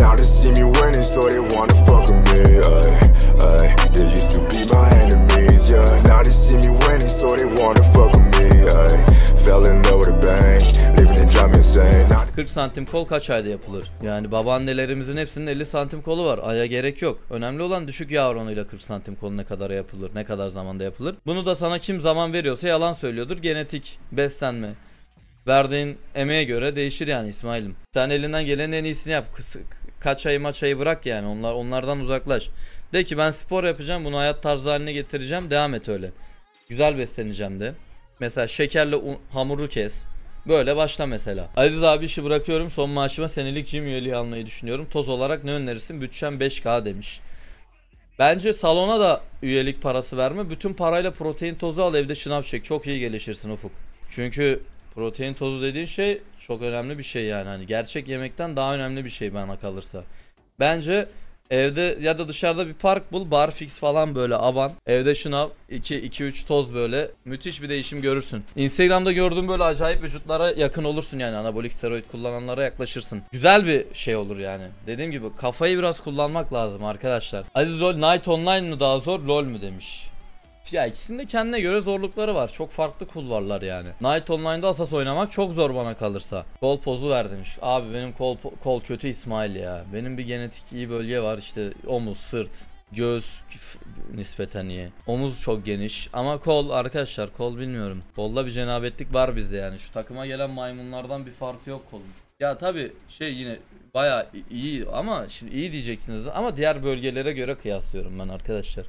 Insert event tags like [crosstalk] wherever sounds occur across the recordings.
Now they see me winning, so they wanna fuck with me. Ay, ay. They used to be my enemies, yeah. Now they see me winning, so they wanna fuck with me. Ay, fell in love with a bang, living it drive insane. Now 40 santim kol kaç ayda yapılır? Yani babaannelerimizin hepsinin 50 santim kolu var. Aya gerek yok. Önemli olan düşük yağ oranıyla 40 santim kol ne kadar yapılır, ne kadar zamanda yapılır. Bunu da sana kim zaman veriyorsa yalan söylüyordur. Genetik, beslenme. Verdiğin emeğe göre değişir yani İsmail'im. Sen elinden gelenin en iyisini yap. Kıs- Kaç ayı maçayı bırak yani. Onlar onlardan uzaklaş. De ki ben spor yapacağım, bunu hayat tarzı haline getireceğim. Devam et öyle. Güzel besleneceğim de. Mesela şekerli un- hamuru kes. Böyle başla mesela. Aziz abi işi bırakıyorum. Son maaşıma senelik gym üyeliği almayı düşünüyorum. Toz olarak ne önerirsin? Bütçem 5K demiş. Bence salona da üyelik parası verme. Bütün parayla protein tozu al evde şınav çek. Çok iyi gelişirsin Ufuk. Çünkü protein tozu dediğin şey çok önemli bir şey yani. Hani gerçek yemekten daha önemli bir şey bana kalırsa. Bence evde ya da dışarıda bir park bul. Barfix falan böyle aban. Evde şınav 2 2 3 toz böyle. Müthiş bir değişim görürsün. Instagram'da gördüğün böyle acayip vücutlara yakın olursun yani. Anabolik steroid kullananlara yaklaşırsın. Güzel bir şey olur yani. Dediğim gibi kafayı biraz kullanmak lazım arkadaşlar. Aziz Rol Night Online mı daha zor LoL mu demiş. Ya ikisinin de kendine göre zorlukları var. Çok farklı kulvarlar yani. Night Online'da Asas oynamak çok zor bana kalırsa. Kol pozu ver demiş. Abi benim kol kol kötü İsmail ya. Benim bir genetik iyi bölge var işte omuz, sırt, göğüs nispeten iyi. Omuz çok geniş ama kol arkadaşlar kol bilmiyorum. Kolda bir cenabetlik var bizde yani. Şu takıma gelen maymunlardan bir farkı yok kolun. Ya tabi şey yine baya iyi ama şimdi iyi diyeceksiniz ama diğer bölgelere göre kıyaslıyorum ben arkadaşlar.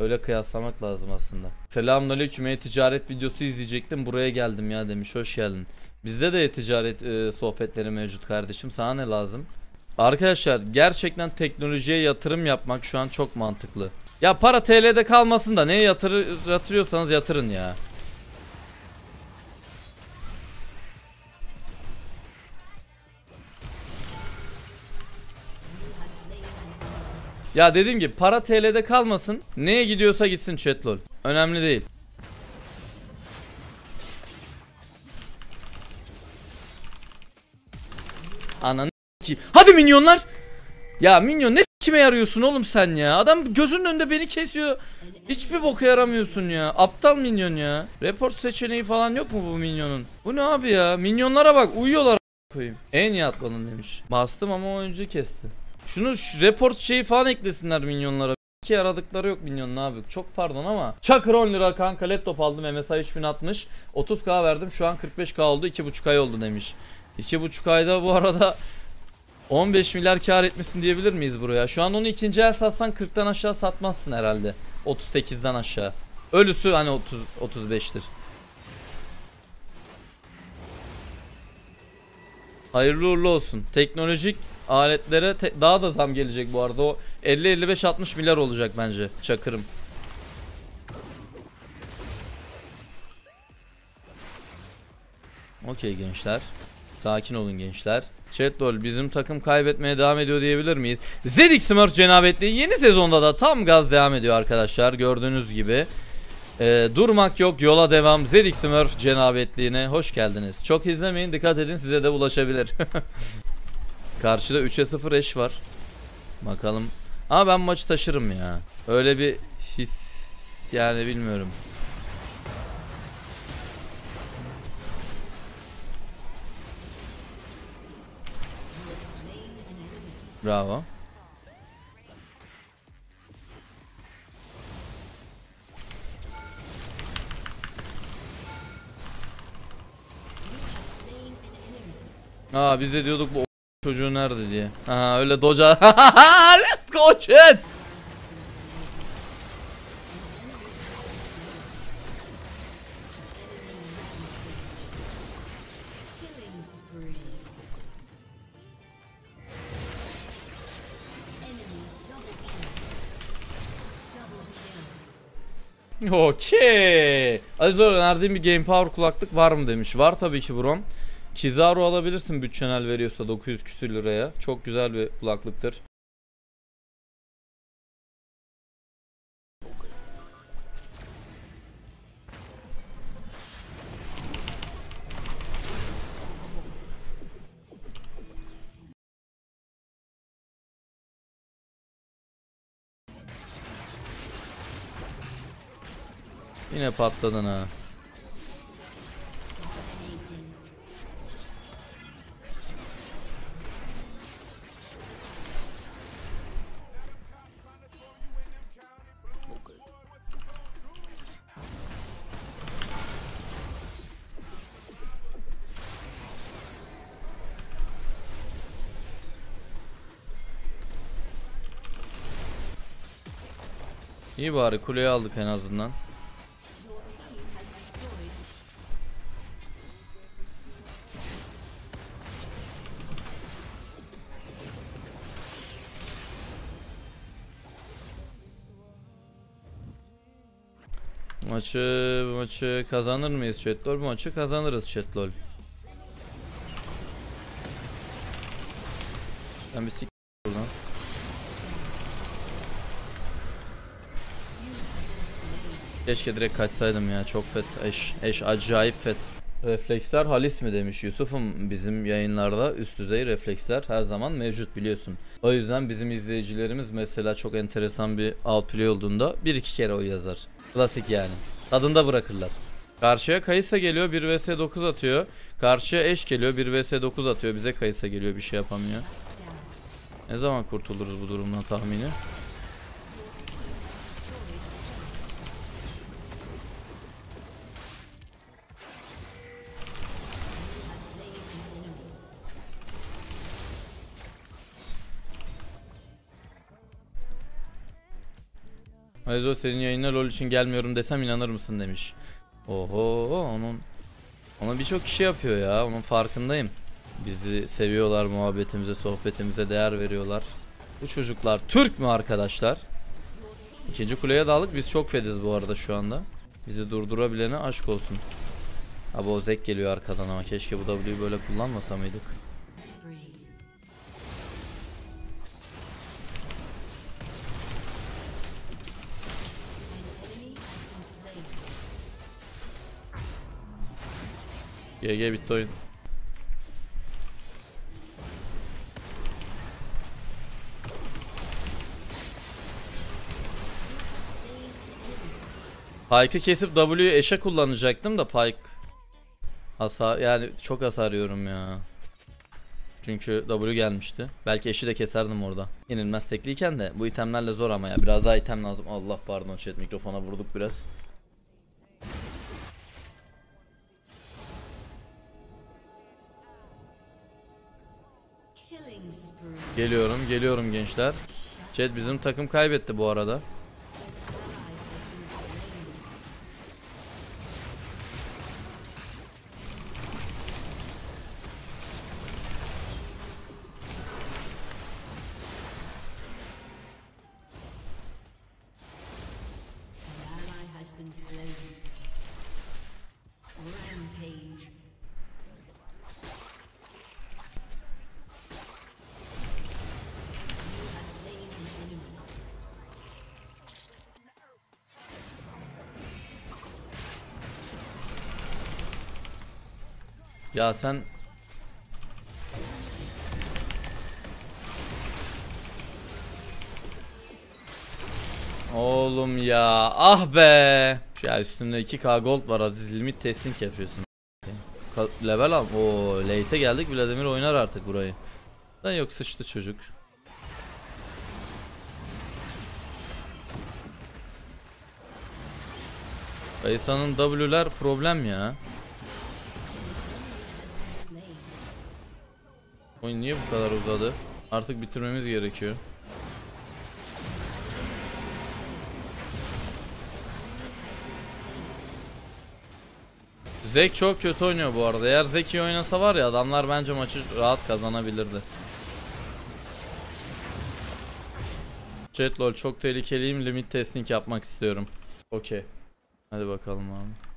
Öyle kıyaslamak lazım aslında. Selamünaleyküm e-ticaret videosu izleyecektim buraya geldim ya demiş hoş geldin. Bizde de e-ticaret e, sohbetleri mevcut kardeşim sana ne lazım? Arkadaşlar gerçekten teknolojiye yatırım yapmak şu an çok mantıklı. Ya para TL'de kalmasın da neye yatır yatırıyorsanız yatırın ya. Ya dediğim gibi para TL'de kalmasın. Neye gidiyorsa gitsin chatlol. Önemli değil. Ananı ki. Hadi minyonlar. Ya minyon ne kime yarıyorsun oğlum sen ya? Adam gözünün önünde beni kesiyor. Hiçbir boka yaramıyorsun ya. Aptal minyon ya. Report seçeneği falan yok mu bu minyonun? Bu ne abi ya? Minyonlara bak uyuyorlar koyayım. En iyi atlanın demiş. Bastım ama oyuncu kesti. Şunu şu report şeyi falan eklesinler minyonlara. Ki aradıkları yok minyonun abi. Çok pardon ama. Çakır 10 lira kanka laptop aldım MSI 3060. 30k verdim şu an 45k oldu 2.5 ay oldu demiş. 2.5 ayda bu arada 15 milyar kar etmişsin diyebilir miyiz buraya? Şu an onu ikinci el satsan 40'tan aşağı satmazsın herhalde. 38'den aşağı. Ölüsü hani 30 35'tir. Hayırlı uğurlu olsun. Teknolojik aletlere te- daha da zam gelecek bu arada. O 50 55 60 milyar olacak bence. Çakırım. Okey gençler. Sakin olun gençler. Chatdol bizim takım kaybetmeye devam ediyor diyebilir miyiz? Zedik Smurf cenabetliği yeni sezonda da tam gaz devam ediyor arkadaşlar gördüğünüz gibi. Ee, durmak yok yola devam Zedik Smurf cenabetliğine hoş geldiniz. Çok izlemeyin dikkat edin size de ulaşabilir. [laughs] Karşıda 3'e 0 eş var. Bakalım. Ama ben maçı taşırım ya. Öyle bir his yani bilmiyorum. Bravo. Aa biz de diyorduk bu çocuğu nerede diye. Ha öyle doca. [laughs] Let's go chat. [laughs] Okey. Aziz önerdiğim bir Game Power kulaklık var mı demiş. Var tabii ki Brom. Kizaru alabilirsin bütçenel veriyorsa 900 küsür liraya. Çok güzel bir kulaklıktır. Yine patladın ha. İyi bari kuleyi aldık en azından. Maçı, bu maçı kazanır mıyız chatlol? Bu maçı kazanırız chatlol. Ben bir Keşke direkt kaçsaydım ya çok fet eş eş acayip fet. Refleksler halis mi demiş Yusuf'um bizim yayınlarda üst düzey refleksler her zaman mevcut biliyorsun. O yüzden bizim izleyicilerimiz mesela çok enteresan bir outplay olduğunda bir iki kere o yazar. Klasik yani. Tadında bırakırlar. Karşıya Kayısa geliyor 1 vs 9 atıyor. Karşıya eş geliyor 1 vs 9 atıyor. Bize Kayısa geliyor bir şey yapamıyor. Ne zaman kurtuluruz bu durumdan tahmini? Ayrıca senin yayına LoL için gelmiyorum desem inanır mısın demiş. Oho onun ona birçok kişi yapıyor ya onun farkındayım. Bizi seviyorlar muhabbetimize sohbetimize değer veriyorlar. Bu çocuklar Türk mü arkadaşlar? İkinci kuleye daldık biz çok fediz bu arada şu anda. Bizi durdurabilene aşk olsun. Abi o Zek geliyor arkadan ama keşke bu W'yu böyle kullanmasa mıydık? GG bitti oyun. Pike'ı kesip W'yu eşe kullanacaktım da Pike hasar yani çok hasar yiyorum ya. Çünkü W gelmişti. Belki eşi de keserdim orada. Yenilmez tekliyken de bu itemlerle zor ama ya. Biraz daha item lazım. Allah pardon chat mikrofona vurduk biraz. Geliyorum, geliyorum gençler. Chat bizim takım kaybetti bu arada. Ya sen Oğlum ya ah be! Ya üstünde 2k gold var Aziz limit testing yapıyorsun. Level al. Oo late'e geldik Vladimir oynar artık burayı. Da yok sıçtı çocuk. Kayısa'nın W'ler problem ya Oyun niye bu kadar uzadı? Artık bitirmemiz gerekiyor. Zek çok kötü oynuyor bu arada. Eğer Zek iyi oynasa var ya adamlar bence maçı rahat kazanabilirdi. Jet lol çok tehlikeliyim. Limit testing yapmak istiyorum. Okey. Hadi bakalım abi.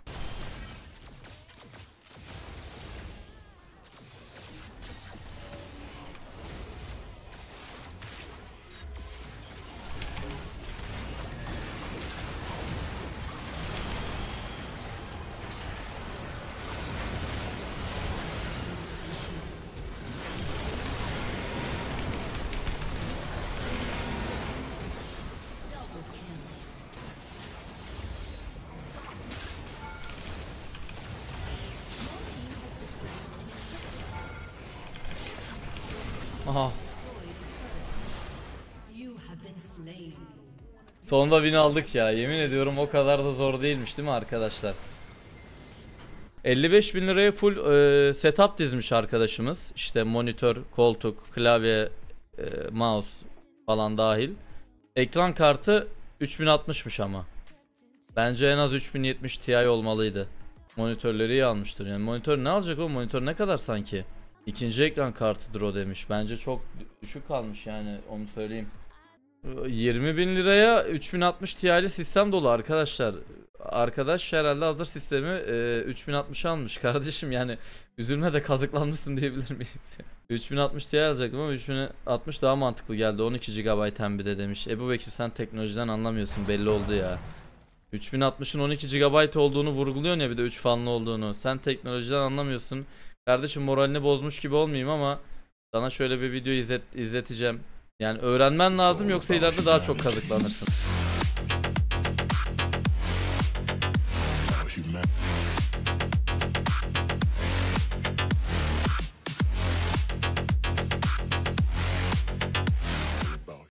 Aha. Sonunda win aldık ya. Yemin ediyorum o kadar da zor değilmiş değil mi arkadaşlar? 55 bin liraya full e, setup dizmiş arkadaşımız. İşte monitör, koltuk, klavye, e, mouse falan dahil. Ekran kartı 3060'mış ama. Bence en az 3070 Ti olmalıydı. Monitörleri iyi almıştır. Yani monitör ne alacak o? Monitör ne kadar sanki? İkinci ekran kartıdır o demiş. Bence çok düşük kalmış yani onu söyleyeyim. 20 bin liraya 3060 Ti'li sistem dolu arkadaşlar. Arkadaş herhalde hazır sistemi e, 3060 almış [laughs] kardeşim yani üzülme de kazıklanmışsın diyebilir miyiz? [laughs] 3060 Ti alacaktım ama 3060 daha mantıklı geldi 12 GB hem bir de demiş. Ebu Bekir sen teknolojiden anlamıyorsun belli oldu ya. 3060'ın 12 GB olduğunu vurguluyorsun ya bir de 3 fanlı olduğunu. Sen teknolojiden anlamıyorsun. Kardeşim moralini bozmuş gibi olmayayım ama sana şöyle bir video izlet, izleteceğim. Yani öğrenmen lazım yoksa ileride daha çok kazıklanırsın.